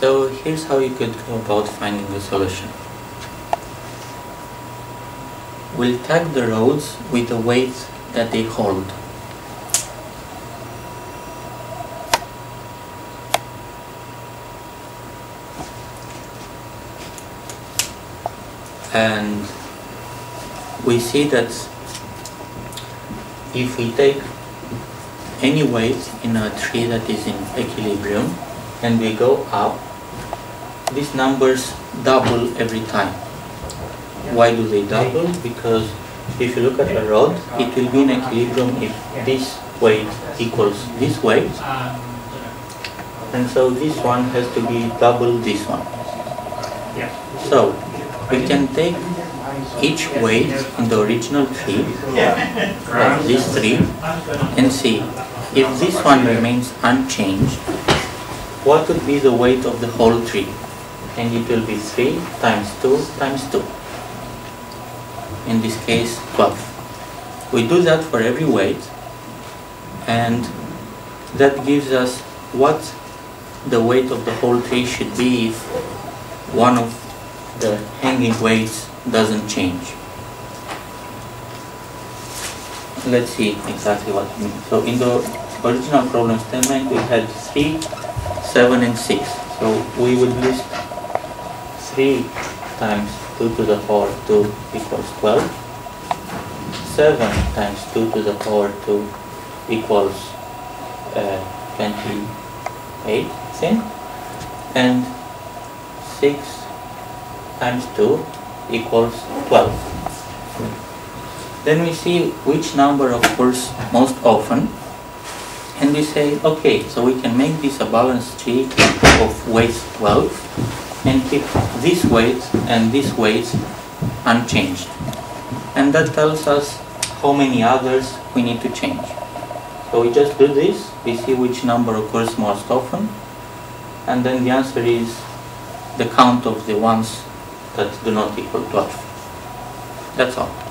So here's how you could go about finding the solution. We'll tag the roads with the weight that they hold. And we see that if we take any weight in a tree that is in equilibrium and we go up, these numbers double every time. Why do they double? Because if you look at a rod, it will be in equilibrium if this weight equals this weight. And so this one has to be double this one. So we can take each weight in the original tree, like this tree, and see if this one remains unchanged, what would be the weight of the whole tree? And it will be 3 times 2 times 2. In this case, 12. We do that for every weight, and that gives us what the weight of the whole tree should be if one of the hanging weights doesn't change. Let's see exactly what it means. So in the original problem statement we had 3, 7 and 6. So we would list 3 times 2 to the power 2 equals 12. 7 times 2 to the power 2 equals uh, 28, I. And 6 times 2 equals 12. Then we see which number occurs most often we say okay so we can make this a balanced tree of weights 12 and keep this weight and this weight unchanged and that tells us how many others we need to change. So we just do this, we see which number occurs most often and then the answer is the count of the ones that do not equal 12. That's all.